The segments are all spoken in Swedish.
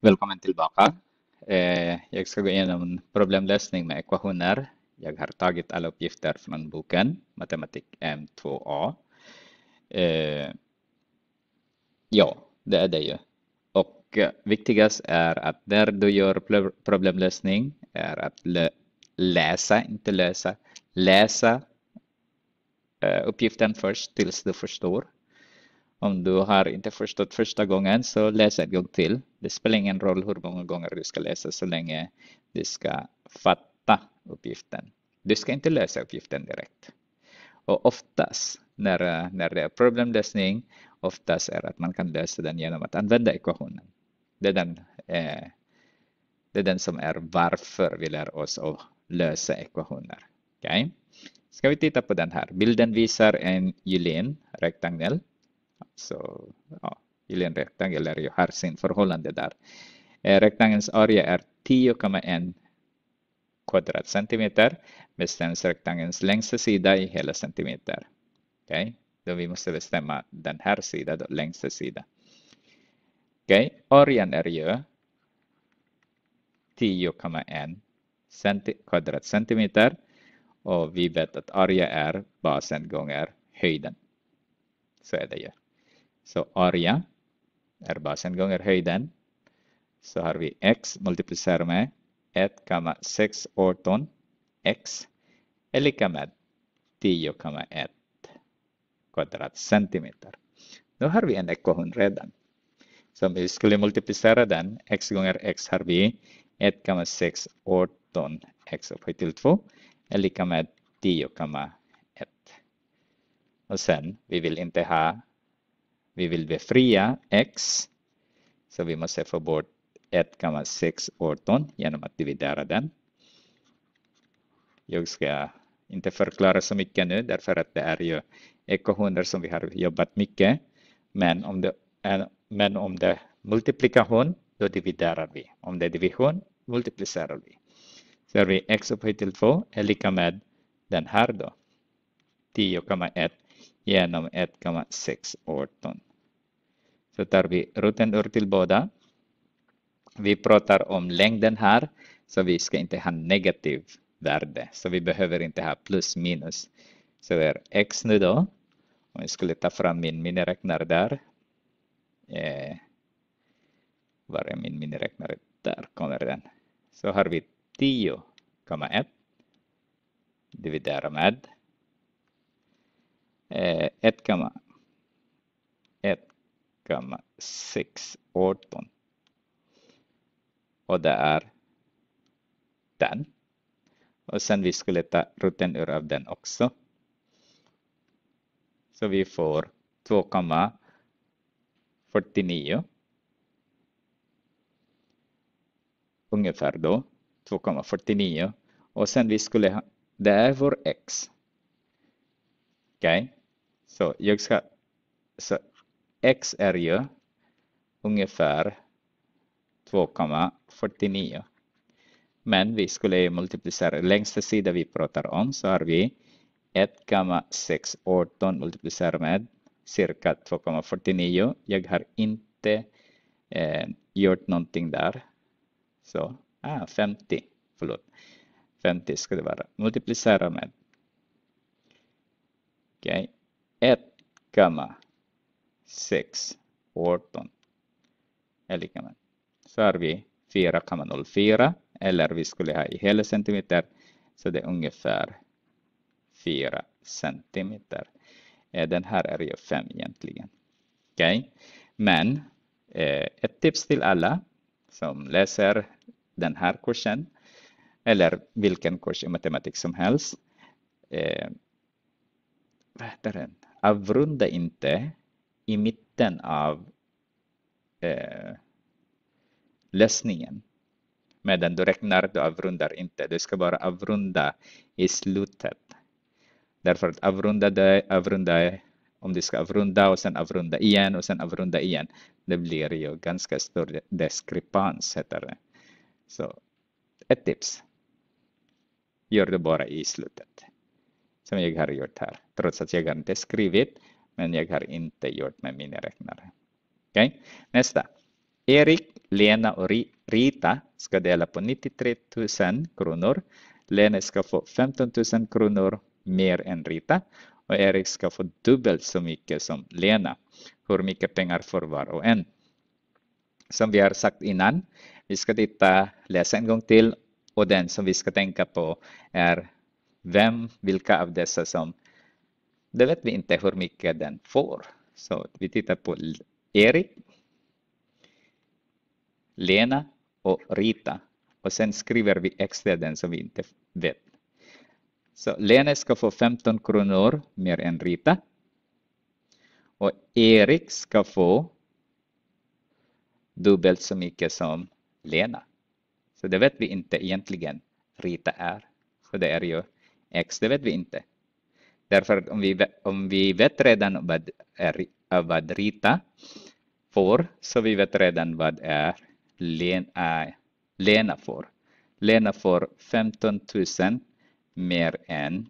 Välkommen tillbaka. Eh, jag ska gå igenom problemlösning med ekvationer. Jag har tagit alla uppgifter från boken Matematik M2A. Eh, ja, det är det ju. Och eh, viktigast är att när du gör problemlösning är att läsa, inte lösa, läsa uppgiften först tills du förstår om du har inte förstått första gången så läs en gång till. Det spelar ingen roll hur många gånger du ska läsa så länge du ska fatta uppgiften. Du ska inte lösa uppgiften direkt. Och oftast när, när det är problemlösning, oftast är att man kan lösa den genom att använda ekvationen. Det är den, eh, det är den som är varför vi lär oss att lösa ekvationer. Okay? Ska vi titta på den här. Bilden visar en gyllene rektangel så ja, gylenrektangel är ju har sin förhållande där. Eh, rektangelns area är 10,1 kvadratcentimeter bestäms rektangelns längsta sida i hela centimeter. Okej, okay? då vi måste bestämma den här sidan, längsta sida. Okej, okay? arean är ju 10,1 kvadratcentimeter och vi vet att area är basen gånger höjden. Så är det ju. Så area är basen gånger höjden. Så har vi x multiplicerar med 1,618 x är lika med 10,1 kvadratcentimeter. Nu har vi en ekvation redan. Så om vi skulle multiplicera den, x gånger x har vi 1,618 x upphöjt till 2 är lika med 10,1. Och sen, vi vill inte ha vi vill befria x. Så vi måste få bort 1,618 genom att dividera den. Jag ska inte förklara så mycket nu därför att det är ju ekvationer som vi har jobbat mycket. Men om det är, men om det är multiplikation, då dividerar vi. Om det är division, multiplicerar vi. Så har vi x upphöjt till 2 är lika med den här då. 10,1 genom 1,618. Så tar vi roten ur till båda. Vi pratar om längden här, så vi ska inte ha negativ värde. Så vi behöver inte ha plus minus. Så är x nu då. Om jag skulle ta fram min miniräknare där. Eh, var är min miniräknare? Där kommer den. Så har vi 10,1 dividera med eh, gamma 6, 18. Och det är den. Och sen vi skulle ta roten ur av den också. Så vi får 2,49. Ungefär då. 2,49. Och sen vi skulle ha, det är vår x. Okej. Okay. Så jag ska, så x är ju ungefär 2,49. Men vi skulle multiplicera längsta sidan vi pratar om så har vi 1,618 multiplicerat med cirka 2,49. Jag har inte eh, gjort någonting där. Så ah, 50, förlåt. 50 ska det vara. Multiplicera med. Okej. Okay. 6, 18 är lika med. Så har vi 4,04 eller vi skulle ha i hela centimeter så det är ungefär 4 centimeter. Eh, den här är ju 5 egentligen. Okej, okay. men eh, ett tips till alla som läser den här kursen eller vilken kurs i matematik som helst. Eh, vad heter den? Avrunda inte i mitten av eh, läsningen. Medan du räknar, du avrundar inte. Du ska bara avrunda i slutet. Därför att avrunda, det, avrunda om du ska avrunda och sen avrunda igen och sen avrunda igen. Det blir ju ganska stor diskrepans heter det. Så ett tips. Gör det bara i slutet. Som jag har gjort här. Trots att jag inte skrivit men jag har inte gjort med miniräknare. Okay? nästa. Erik Lena och Rita ska dela på 93 000 kronor. Lena ska få 15 000 kronor mer än Rita och Erik ska få dubbelt så mycket som Lena. Hur mycket pengar får var och en? Som vi har sagt innan, vi ska titta, läsa en gång till och den som vi ska tänka på är vem, vilka av dessa som, det vet vi inte hur mycket den får. Så vi tittar på Erik, Lena och Rita. Och sen skriver vi extra den som vi inte vet. Så Lena ska få 15 kronor mer än Rita. Och Erik ska få dubbelt så mycket som Lena. Så det vet vi inte egentligen Rita är. Så det är ju X, det vet vi inte. Därför att om vi, om vi vet redan vad, är, eh, vad Rita får, så vi vet redan vad är Lena, äh, eh, Lena får. Lena får 15 000 mer än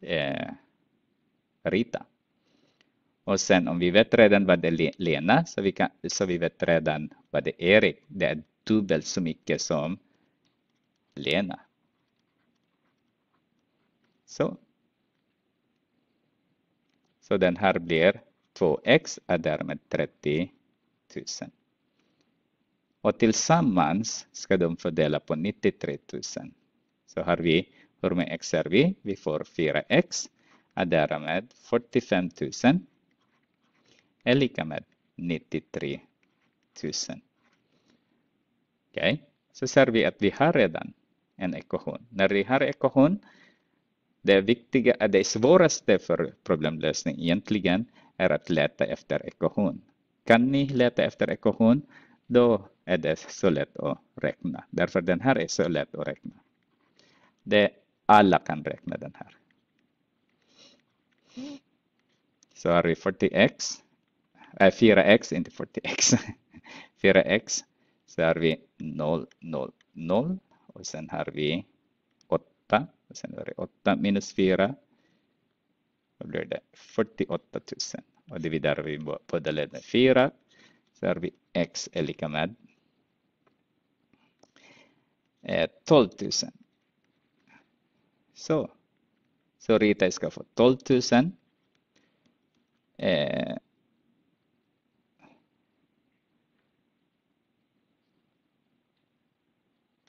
eh, Rita. Och sen om vi vet redan vad det är Lena så vi, kan, så vi vet redan vad det är Erik. Det är dubbelt så mycket som Lena. Så. Så den här blir 2x är därmed 30 000. Och tillsammans ska de fördela på 93 000. Så har vi, hur med x är vi? Vi får 4x är därmed 45 000 är lika med 93 000. Okej, okay. så ser vi att vi har redan en ekvation. När vi har ekvation, det viktiga, eh, det svåraste för problemlösning egentligen är att leta efter ekvation. Kan ni leta efter ekvation, då är det så lätt att räkna. Därför den här är så lätt att räkna. Det, alla kan räkna den här. Så har vi 40x, äh, 4x, inte 40x. 4x, så har vi 0, 0, 0 och sen har vi 8 och sen var det 8 minus 4. Då blir det 48 000 och dividerar vi på delet med 4 så har vi x är lika med eh, 12 000. Så, så Rita ska få 12 000. Eh,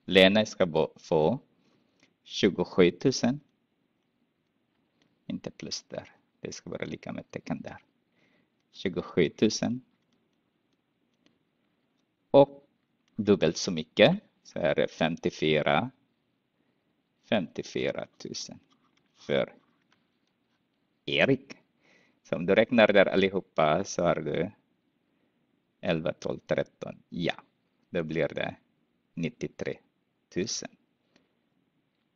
Lena ska få 27 000. Inte plus där. Det ska vara lika med tecken där. 27 000. Och dubbelt så mycket så är det 54 54 000 för Erik. Så om du räknar där allihopa så har du 11, 12, 13. Ja, då blir det 93 000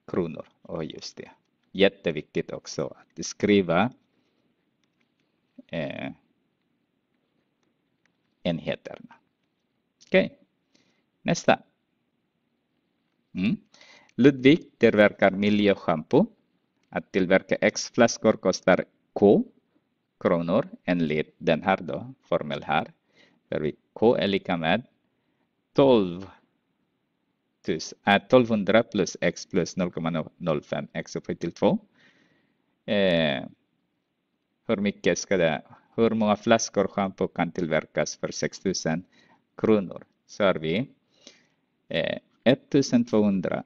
kronor. Och just det, jätteviktigt också att skriva eh, enheterna. Okej, okay. nästa. Mm. Ludvig tillverkar miljöschampo. Att tillverka X flaskor kostar K kronor enligt den här då, formel här. Där vi K är lika med 12 1200 plus x plus 0,05 x upphöjt till 2. Eh, hur mycket ska det, hur många flaskor schampo kan tillverkas för 6000 kronor? Så har vi eh, 1200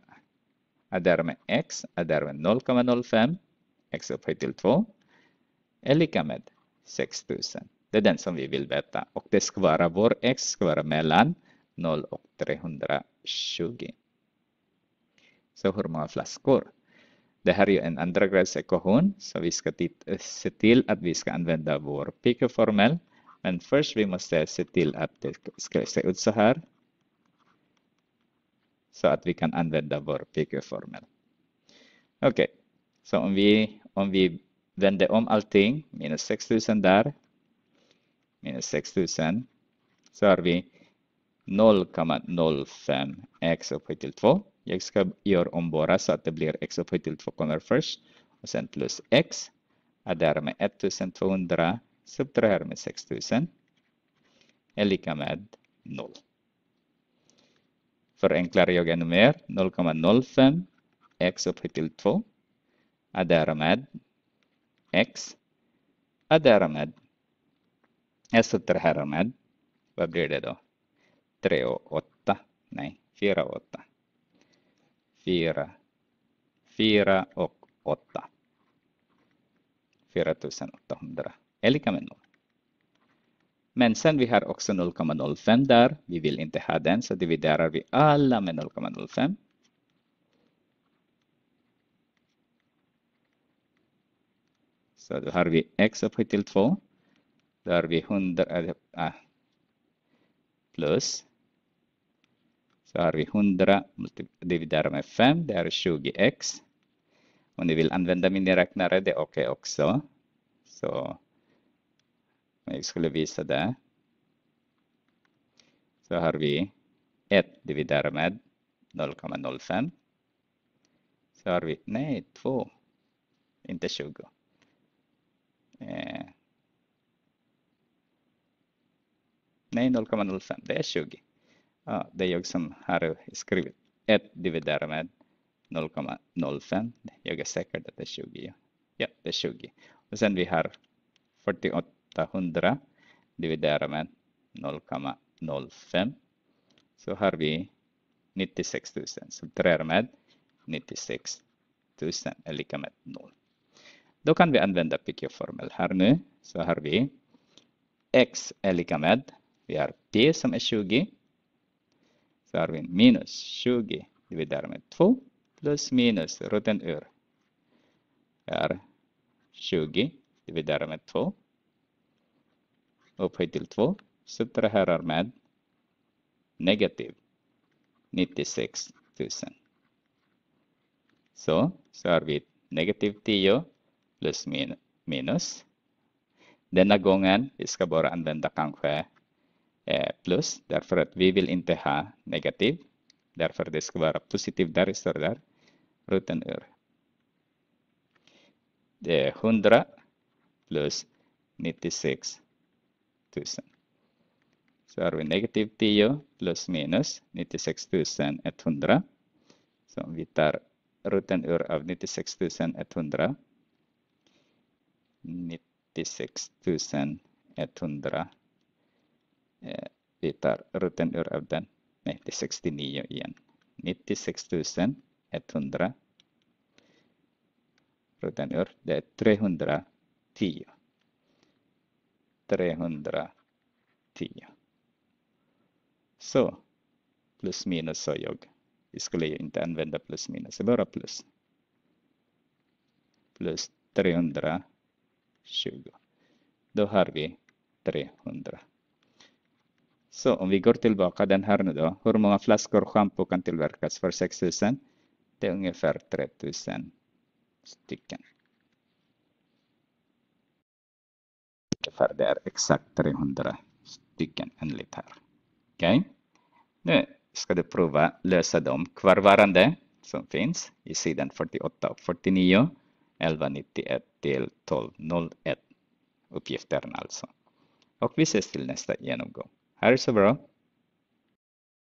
är därmed x är därmed 0,05 x upphöjt till 2 är lika med 6000. Det är den som vi vill veta och det ska vara vår x ska vara mellan 0 och 320. Så hur många flaskor? Det här är en andra ekvation så vi ska se till att vi ska använda vår Pico-formel. Men först vi måste se till att det ska se ut så här. Så att vi kan använda vår Pico-formel. Okej, okay. så om vi, om vi vänder om allting, minus 6000 där, minus 6000, så har vi 0,05 x upphöjt till 2. Jag ska göra om bara så att det blir x upphöjt till 2 kommer först och sen plus x är därmed 1200 subtraherar med 6000. är lika med 0. Förenklar jag ännu mer, 0,05 x upphöjt till 2 addera med x addera med jag subtraherar med vad blir det då? 3 och 8 nej 4 och 8 4 4 och 8 4800 är lika med 0 men sen vi har också 0,05 där. Vi vill inte ha den så dividerar vi alla med 0,05. Så då har vi x upphöjt till 2. Då har vi 100 äh, plus. Så har vi 100 dividerat med 5. Det är 20x. Om ni vill använda miniräknare, det är okej okay också. Så jag skulle visa det. Så har vi 1 dividerat med 0,05. Så har vi, nej, 2, inte 20. Eh, nej, 0,05, det är 20. Det är jag som har skrivit 1 dividerat med 0,05. Jag är säker att det är 20. Ja, det är 20. Och sen vi har 48 800 dividerar med 0,05 så har vi 96 000. Subtraherar med 96 000 är lika med 0. Då kan vi använda PQ-formel här nu. Så har vi x är lika med, vi har p som är 20. Så har vi minus 20 dividerat med 2 plus minus roten ur är 20 dividerat med 2 upphöjt till 2 subtraherar med negativ 96 000. Så, så har vi negativ 10 plus min, minus. Denna gången vi ska bara använda kanske Eh, plus därför att vi vill inte ha negativ. Därför det ska vara positivt där, står där. Ruten ur. Det är 100 plus 96 000. Så har vi negativ 10 plus minus 96 100. Så om vi tar ruten ur av 96 100. 96 100. Eh, vi tar roten ur av den. Nej, det är 69 igen. 96 100. Roten ur, det är 310. 310. Så, plus minus sa jag. Vi skulle inte använda plus minus, det är bara plus. Plus 320. Då har vi 300. Så om vi går tillbaka den här nu då. Hur många flaskor schampo kan tillverkas för 6000? Det är ungefär 3000 stycken. ungefär det är exakt 300 stycken enligt här. Okej? Okay? Nu ska du prova lösa de kvarvarande som finns i sidan 48 och 49, 1191 till 1201 uppgifterna alltså. Och vi ses till nästa genomgång. Ha det så bra!